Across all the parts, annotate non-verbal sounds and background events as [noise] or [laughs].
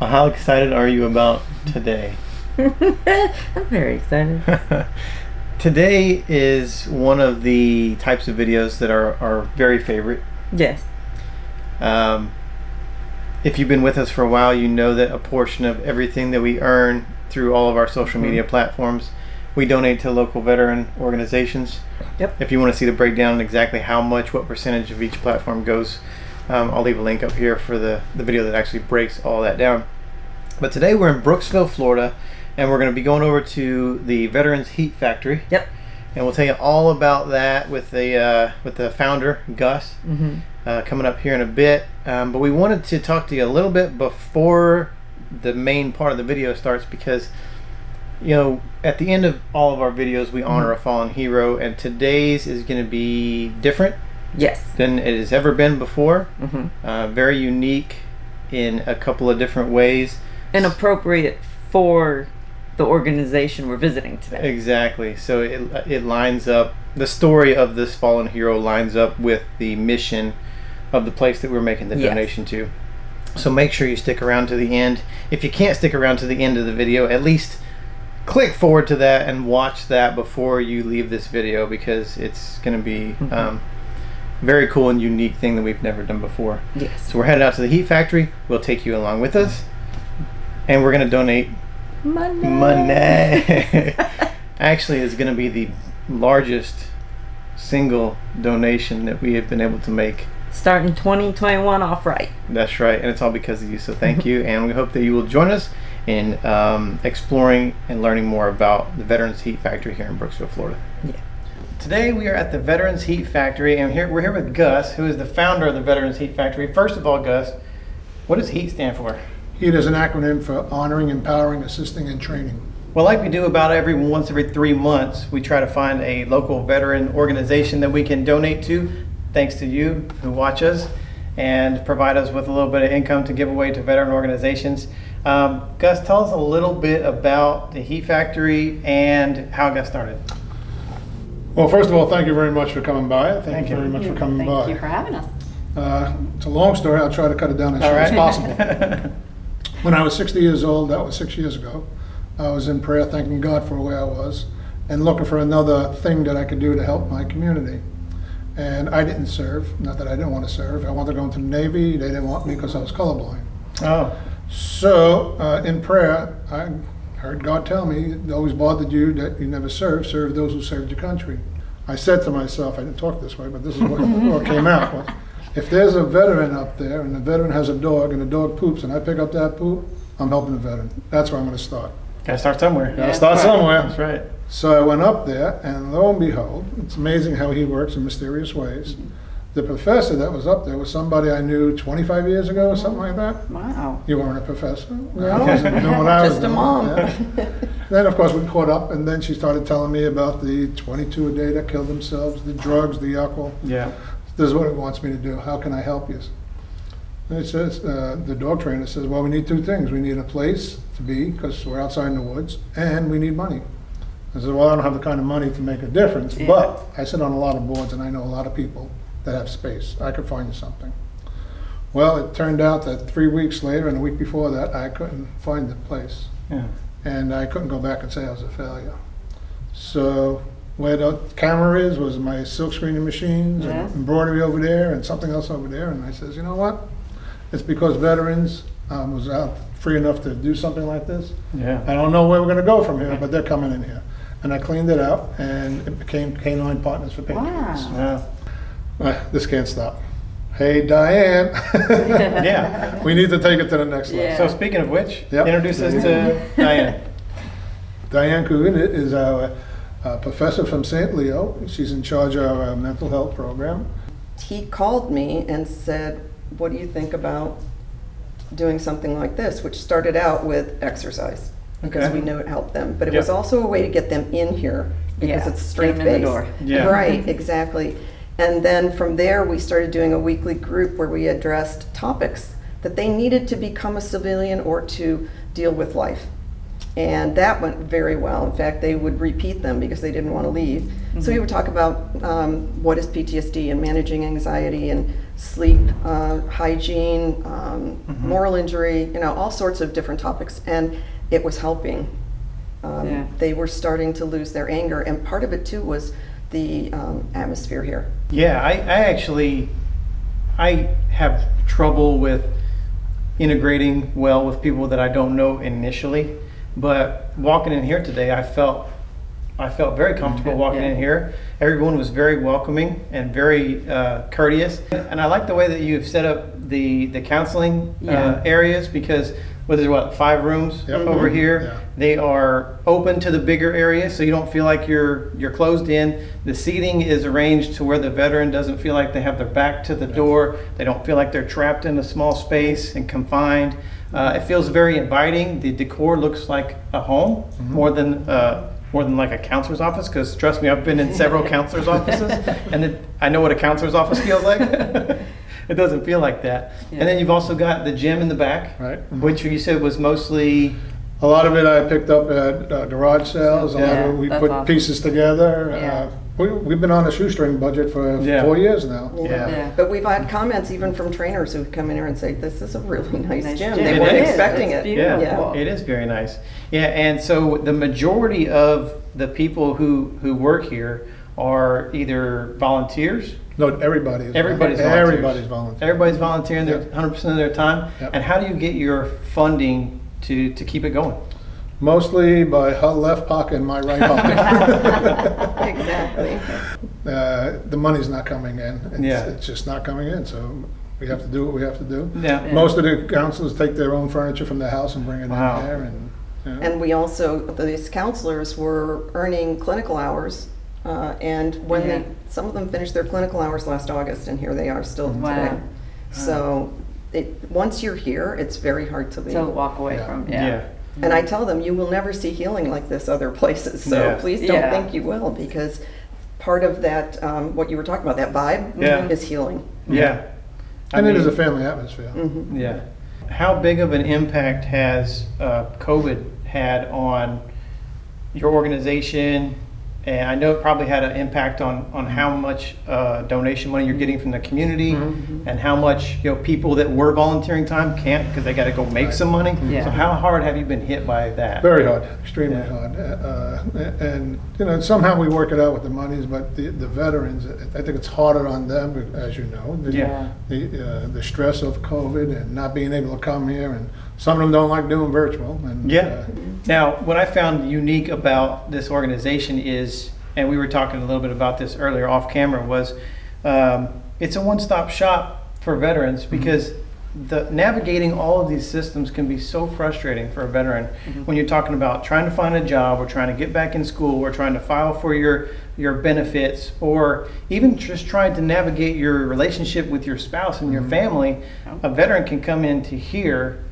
How excited are you about today? [laughs] I'm very excited. [laughs] today is one of the types of videos that are our very favorite. Yes. Um, if you've been with us for a while, you know that a portion of everything that we earn through all of our social Mhm. media platforms, we donate to local veteran organizations. Yep. If you want to see the breakdown and exactly how much, what percentage of each platform goes, um, I'll leave a link up here for the, the video that actually breaks all that down. But today we're in Brooksville, Florida, and we're going to be going over to the Veterans Heat Factory. Yep. And we'll tell you all about that with the uh, with the founder Gus Mm-hmm. uh, coming up here in a bit. Um, but we wanted to talk to you a little bit before the main part of the video starts because, you know, at the end of all of our videos, we honor a fallen hero, and today's is going to be different Yes. than it has ever been before. Mm-hmm. Uh, very unique in a couple of different ways. And appropriate for the organization we're visiting today. Exactly. So it, it lines up, the story of this fallen hero lines up with the mission of the place that we're making the Yes. donation to. So make sure you stick around to the end. If you can't stick around to the end of the video, at least click forward to that and watch that before you leave this video because it's going to be Mhm. um, very cool and unique thing that we've never done before. Yes. So we're headed out to the heat factory. We'll take you along with us, and we're going to donate Money. money. [laughs] Actually, it's going to be the largest single donation that we have been able to make. Starting 2021 off right. That's right, and it's all because of you. So thank you, and we hope that you will join us in um, exploring and learning more about the Veterans Heat Factory here in Brooksville, Florida. Yeah. Today we are at the Veterans Heat Factory, and here we're here with Gus, who is the founder of the Veterans Heat Factory. First of all, Gus, what does HEAT stand for? HEAT is an acronym for honoring, empowering, assisting, and training. Well, like we do about every once every three months, we try to find a local veteran organization that we can donate to, thanks to you who watch us, and provide us with a little bit of income to give away to veteran organizations. Um, Gus, tell us a little bit about the Heat Factory and how it got started. Well, first of all, thank you very much for coming by. Thank, Thank you very much for coming Thank by. Thank you for having us. Uh, it's a long story. I'll try to cut it down as All short as possible. [laughs] When I was 60 years old, that was six years ago, I was in prayer thanking God for where I was and looking for another thing that I could do to help my community. And I didn't serve, not that I didn't want to serve. I wanted to go into the Navy. They didn't want me because I was colorblind. oh, So, uh, in prayer, I heard God tell me, it always bothered you that you never served, serve those who served your country. I said to myself, I didn't talk this way, but this is what, [laughs] what came out. Was, if there's a veteran up there and the veteran has a dog and the dog poops and I pick up that poop, I'm helping the veteran. That's where I'm going to start. gotta start somewhere. Gotta Yeah. start somewhere. That's right. So I went up there, and lo and behold, it's amazing how he works in mysterious ways. The professor that was up there was somebody I knew 25 years ago or something like that. Wow. You weren't a professor. I wasn't [laughs] doing what I was Just a doing, mom. yeah. Then, of course, we caught up, and then she started telling me about the 22 a day that killed themselves, the drugs, the alcohol. Yeah. This is what it wants me to do. How can I help you? And it says, uh, the dog trainer says, well, we need two things. We need a place to be, because we're outside in the woods, and we need money. I said, well, I don't have the kind of money to make a difference, Yeah. but I sit on a lot of boards, and I know a lot of people that have space. I could find you something. Well, it turned out that three weeks later, and a week before that, I couldn't find the place Yeah. and I couldn't go back and say I was a failure. So where the camera is was my silk screening machines Yes. and embroidery over there and something else over there. And I says, you know what? It's because veterans um, was out free enough to do something like this. Yeah. I don't know where we're going to go from here, but they're coming in here. And I cleaned it out, and it became Canine Partners for Patriots. Wow. Yeah. Uh, this can't stop. Hey, Diane. [laughs] Yeah. We need to take it to the next level. Yeah. So speaking of which, Yep. introduce us to Diane. Diane Coogan is our uh, professor from St. Leo. She's in charge of our mental health program. he called me and said, What do you think about doing something like this? Which started out with exercise because Okay. we knew it helped them, but it Yep. was also a way to get them in here because Yeah, it's get strength 'em in the based. door. Yeah. Right, exactly. And then from there, we started doing a weekly group where we addressed topics that they needed to become a civilian or to deal with life. And that went very well. In fact, they would repeat them because they didn't want to leave. So we would talk about um, what is PTSD and managing anxiety and sleep, uh, hygiene, um, Mm-hmm. moral injury, you know, all sorts of different topics. And it was helping. Um, Yeah. They were starting to lose their anger. And part of it too was the um, atmosphere here. Yeah, I, I actually, I have trouble with integrating well with people that I don't know initially. But walking in here today, I felt, I felt very [laughs] comfortable walking in here. Everyone was very welcoming and very uh, courteous. And I like the way that you've set up the, the counseling uh, areas because, what is it, what, five rooms Yep. over here? Yeah. They are open to the bigger area, so you don't feel like you're you're closed in. The seating is arranged to where the veteran doesn't feel like they have their back to the door. They don't feel like they're trapped in a small space and confined. Uh, it feels very inviting. The decor looks like a home more than uh, more than like a counselor's office. Because trust me, I've been in several [laughs] counselors' offices, and it, I know what a counselor's office feels like. [laughs] [laughs] it doesn't feel like that. And then you've also got the gym in the back, Right. which you said was mostly A lot of it I picked up at uh, garage sales. A lot Yeah, of it we put awesome. pieces together. Yeah. Uh, we, we've been on a shoestring budget for Yeah. four years now. Yeah. Yeah. But we've had comments even from trainers who come in here and say, this is a really [laughs] nice Nice gym. gym. They It weren't is. expecting It's it. Yeah, Beautiful. it is very nice. Yeah, and so the majority of the people who who work here are either volunteers. No, everybody is. Everybody's volunteers. Everybody's volunteering. Everybody's volunteering their Yep. 100% of their time. Yep. And how do you get your funding to to keep it going? Mostly by her left pocket and my right [laughs] pocket. [laughs] Exactly. Uh, the money's not coming in. It's, Yeah. it's just not coming in, so we have to do what we have to do. Yeah. Most of the counselors take their own furniture from the house and bring it Wow. in there and, you know. And we also, these counselors were earning clinical hours. uh, And when Yeah. they, some of them finished their clinical hours last August, and here they are still Wow. today. So it, once you're here, it's very hard to leave. To walk away Yeah. from, Yeah. yeah. And I tell them, you will never see healing like this other places, so Yeah. please don't Yeah. think you will, because part of that, um, what you were talking about, that vibe, Yeah. is healing. Yeah. I And it mean, is a family atmosphere. Mhm. Yeah. How big of an impact has uh, COVID had on your organization? And I know it probably had an impact on, on how much uh, donation money you're getting from the community Mm-hmm. and how much, you know, people that were volunteering time can't because they got to go make some money. Yeah. So how hard have you been hit by that? Very hard, extremely Yeah. hard. Uh, And, you know, somehow we work it out with the monies, but the, the veterans, I think it's harder on them, as you know. The- Yeah. The, uh, the stress of COVID and not being able to come here, and some of them don't like doing virtual, and. Yeah. uh, Now, what I found unique about this organization is, and we were talking a little bit about this earlier off camera, was um, it's a one-stop shop for veterans because the navigating all of these systems can be so frustrating for a veteran when you're talking about trying to find a job or trying to get back in school or trying to file for your your benefits or even just trying to navigate your relationship with your spouse and your family a veteran can come into here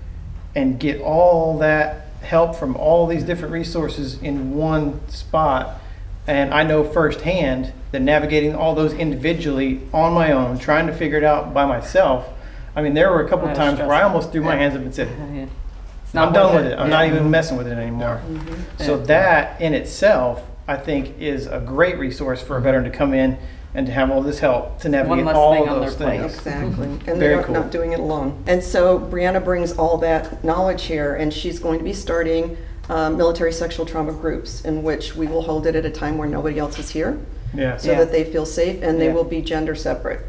and get all that help from all these different resources in one spot. And I know firsthand that navigating all those individually on my own, trying to figure it out by myself. I mean, there were a couple of times where I almost threw my hands up and said, [laughs] Yeah. I'm done with it. I'm not even messing with it anymore. So Yeah. that in itself, I think, is a great resource for a veteran to come in and to have all this help to navigate less all thing on those their plate. things. Exactly. And Very they're cool. not doing it alone. And so Brianna brings all that knowledge here, and she's going to be starting um, military sexual trauma groups in which we will hold it at a time where nobody else is here Yeah. so Yeah. that they feel safe and they Yeah. will be gender separate.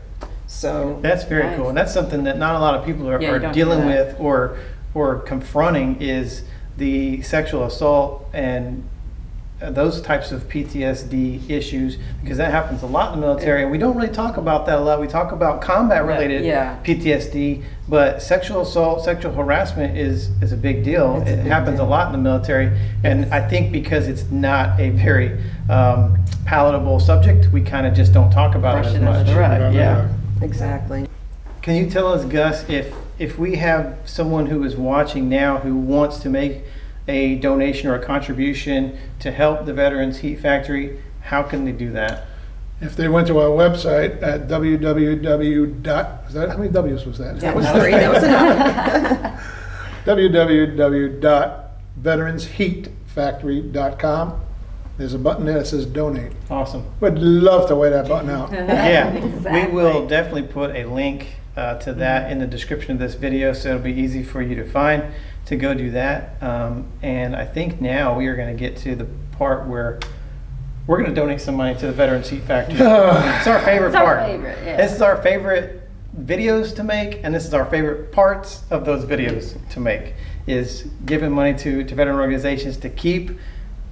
So, That's very Nice. cool, and that's something that not a lot of people are, Yeah, are dealing with or or confronting is the sexual assault and those types of PTSD issues because that happens a lot in the military, and we don't really talk about that a lot. We talk about combat-related Yeah. PTSD, but sexual assault, sexual harassment is is a big deal. It's it big happens deal. a lot in the military, and I think because it's not a very um, palatable subject, we kind of just don't talk about Brush it as it much. Right, Yeah. right. exactly. Can you tell us, Gus, if if we have someone who is watching now who wants to make a donation or a contribution to help the Veterans Heat Factory, how can they do that? If they went to our website at www. dot- Is that, how many W's was that? That was three, that was enough. [laughs] www.veteransheatfactory.com. There's a button there that says donate. Awesome. We'd love to wear that button out. Yeah, Exactly. [laughs] we will definitely put a link uh, to that in the description of this video, so it'll be easy for you to find to go do that. Um, and I think now we are going to get to the part where we're going to donate some money to the Veterans Heat Factory. [laughs] it's our favorite It's our part. favorite, yeah. This is our favorite videos to make, and this is our favorite parts of those videos to make. Is giving money to to veteran organizations to keep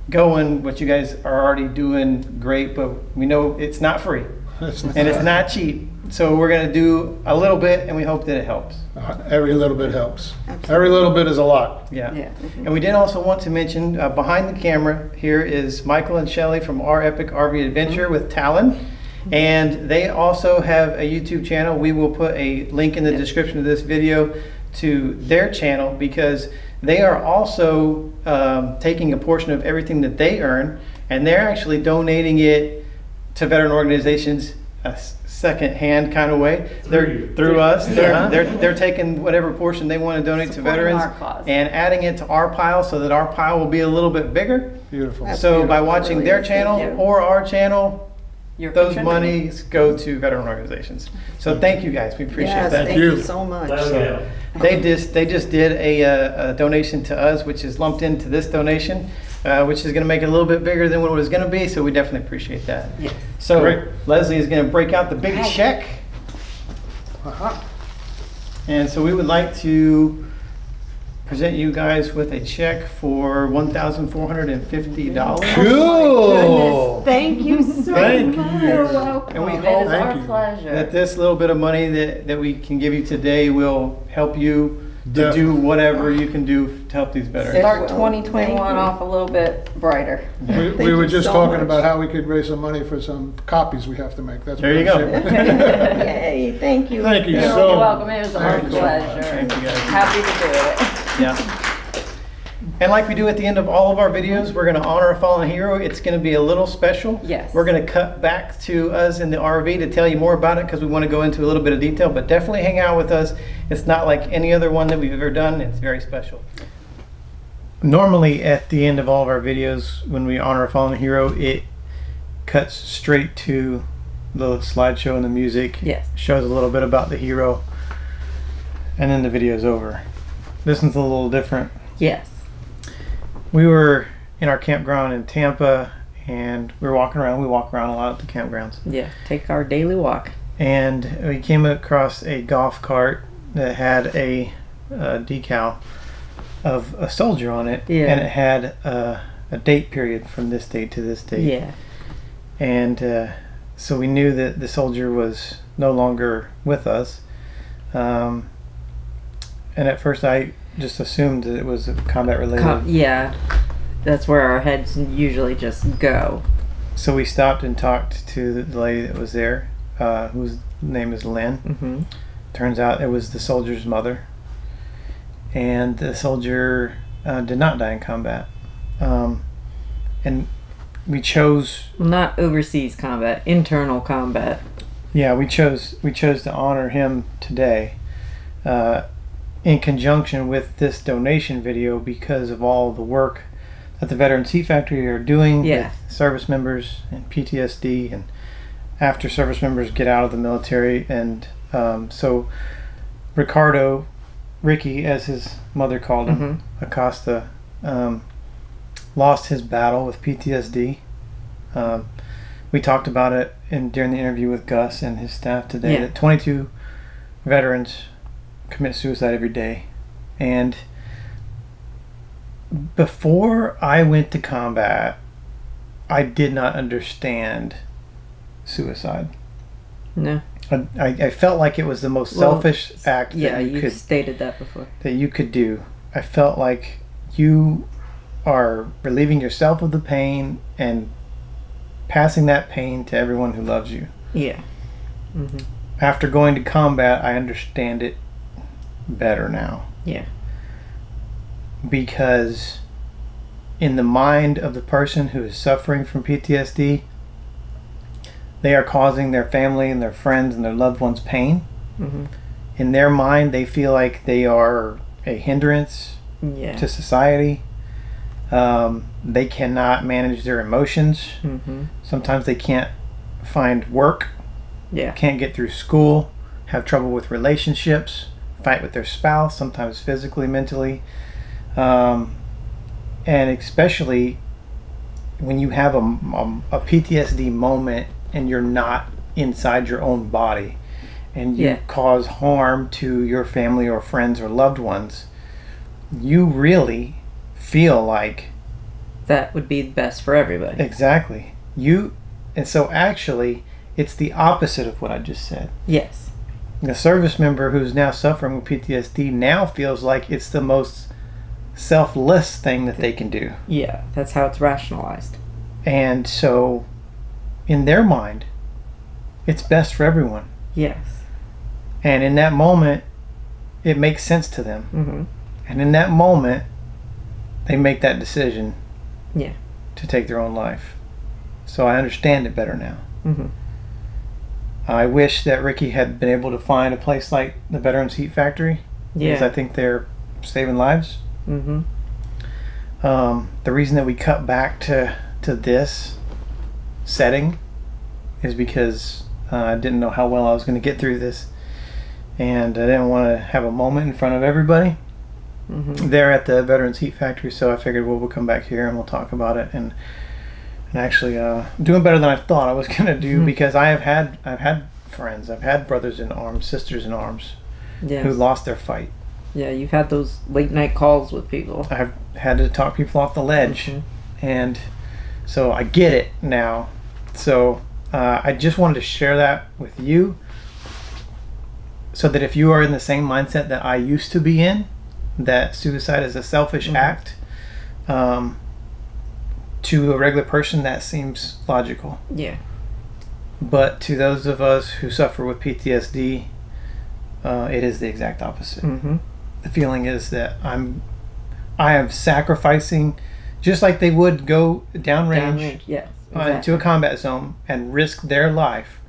going. What you guys are already doing great, but we know it's not free [laughs] and it's not cheap. So we're gonna do a little bit, and we hope that it helps. Uh, Every little bit helps. Absolutely. Every little bit is a lot. Yeah. Yeah. And we did also want to mention uh, behind the camera here is Michael and Shelley from Our Epic RV Adventure with Talon. And they also have a YouTube channel. We will put a link in the description of this video to their channel because they are also um, taking a portion of everything that they earn and they're actually donating it to veteran organizations a second hand kind of way. They're you. through us. They're, Yeah. they're they're taking whatever portion they want to donate to veterans and adding it to our pile so that our pile will be a little bit bigger. Beautiful. That's So by watching Really their channel you. or our channel, You're those monies go to veteran organizations. So thank you guys. We appreciate Yes, that. thank you. you so much. So- They just they just did a, uh, a donation to us, which is lumped into this donation, uh, which is going to make it a little bit bigger than what it was going to be. So we definitely appreciate that. Yes. So Great. Leslie is going to break out the big check, Aha. and so we would like to present you guys with a check for one thousand four hundred and fifty dollars. Cool. Thank you so [laughs] Thank much. you. You're welcome. And we It hope- is our pleasure. That this little bit of money that, that we can give you today will help you to do whatever you can do to help these veterans. Start will. 2021 Thank you. off a little bit brighter. We, Thank we were you just so talking much. about how we could raise some money for some copies we have to make. That's There what you I'm go. saying. [laughs] [laughs] Yay, thank you. Thank you You're so welcome. It was our Thank you so pleasure. Thank you, guys. Happy to do it. Yeah. And like we do at the end of all of our videos, we're going to honor a fallen hero. It's going to be a little special. Yes. We're going to cut back to us in the RV to tell you more about it because we want to go into a little bit of detail, but definitely hang out with us. It's not like any other one that we've ever done. It's very special. Normally, at the end of all of our videos, when we honor a fallen hero, it cuts straight to the slideshow and the music. Yes. Shows a little bit about the hero, and then the video is over. This one's a little different Yes. We were in our campground in Tampa and we were walking around. We walk around a lot at the campgrounds. Yeah. Take our daily walk. And we came across a golf cart that had a, uh decal of a soldier on it. Yeah. And it had a, a date period from this date to this date. Yeah. And uh, so we knew that the soldier was no longer with us. Um, and at first I just assumed that it was combat related. Com- yeah. That's where our heads usually just go. So we stopped and talked to the lady that was there, uh, whose name is Lynn. Mm-hmm. Turns out it was the soldier's mother, and the soldier uh, did not die in combat. Um, and we chose, Not overseas combat, internal combat. yeah, we chose we chose to honor him today, uh, in conjunction with this donation video because of all the work that the Veterans Heat Factory are doing Yeah. with service members and PTSD and after service members get out of the military. And um, so Ricardo, Ricky, as his mother called him, Acosta, um, lost his battle with PTSD. Um, we talked about it in during the interview with Gus and his staff today. Yeah. That 22 veterans commit suicide every day, and before I went to combat, I did not understand suicide. No. I, I felt like it was the most Well, selfish act Yeah, that you stated that before. that you could do. I felt like you are relieving yourself of the pain and passing that pain to everyone who loves you. Yeah. Mm-hmm. After going to combat, I understand it better now. Yeah. Because in the mind of the person who is suffering from PTSD, they are causing their family and their friends and their loved ones pain. Mm-hmm. In their mind, they feel like they are a hindrance Yeah. to society. Um, they cannot manage their emotions. Mm-hmm. Sometimes they can't find work, Yeah. can't get through school, have trouble with relationships, fight with their spouse, sometimes physically, mentally. Um, and especially when you have a, a, a PTSD moment and you're not inside your own body and you Yeah. cause harm to your family or friends or loved ones, you really feel like That would be best for everybody. exactly you and so actually it's the opposite of what I just said. Yes. The service member who's now suffering with PTSD now feels like it's the most selfless thing that they can do. Yeah. That's how it's rationalized. And so, in their mind, it's best for everyone. Yes. And in that moment, it makes sense to them. Mm-hmm. And in that moment, they make that decision Yeah. to take their own life. So I understand it better now. Mm-hmm. I wish that Ricky had been able to find a place like the Veterans Heat Factory because I think they're saving lives. Mm-hmm. Um, the reason that we cut back to to this setting is because uh, I didn't know how well I was going to get through this, and I didn't want to have a moment in front of everybody Mm-hmm. there at the Veterans Heat Factory. So I figured well, we'll come back here and we'll talk about it and and actually uh, doing better than I thought I was [laughs] going to do Mhm. because I have had I've had friends, I've had brothers in arms, sisters in arms Yes. who lost their fight. Yeah. You've had those late night calls with people. I've had to talk people off the ledge. Mhm. and so I get it now. So uh, I just wanted to share that with you, so that if you are in the same mindset that I used to be in, that suicide is a selfish Mhm. act, um, to a regular person that seems logical, Yeah. but to those of us who suffer with PTSD, uh, it is the exact opposite Mm-hmm. the feeling is that I'm I am sacrificing just like they would go downrange Downrange. Yes. uh, Exactly. into a combat zone and risk their life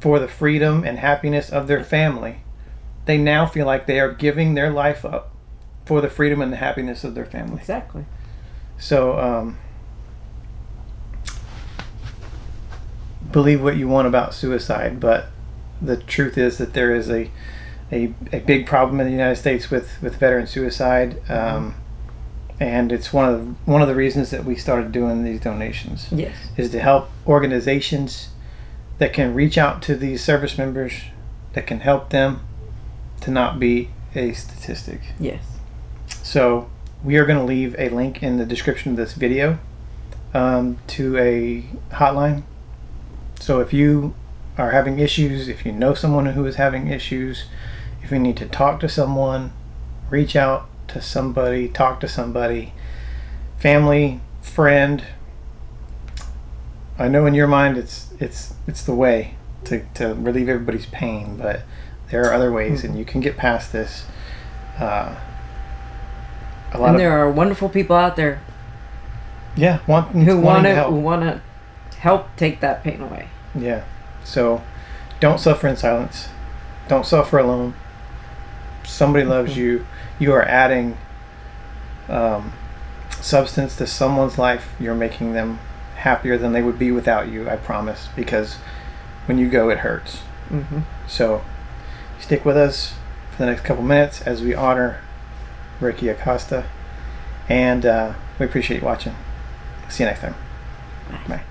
for the freedom and happiness of their family. They now feel like they are giving their life up for the freedom and the happiness of their family. Exactly. So, um, believe what you want about suicide, but the truth is that there is a a, a big problem in the United States with, with veteran suicide, um, and it's one of the, one of the reasons that we started doing these donations Yes. is to help organizations that can reach out to these service members that can help them to not be a statistic. Yes. So we are going to leave a link in the description of this video um, to a hotline. So if you are having issues, if you know someone who is having issues, if you need to talk to someone, reach out to somebody, talk to somebody, family, friend. I know in your mind it's it's it's the way to, to relieve everybody's pain, but there are other ways, and you can get past this. Uh, a lot And of there are wonderful people out there yeah, want, who want to who want to help take that pain away. Yeah. So don't suffer in silence. Don't suffer alone. Somebody loves you. You are adding um, substance to someone's life. You're making them happier than they would be without you, I promise. Because when you go, it hurts. Mm-hmm. So stick with us for the next couple minutes as we honor Ricky Acosta. And uh, we appreciate you watching. See you next time. Bye.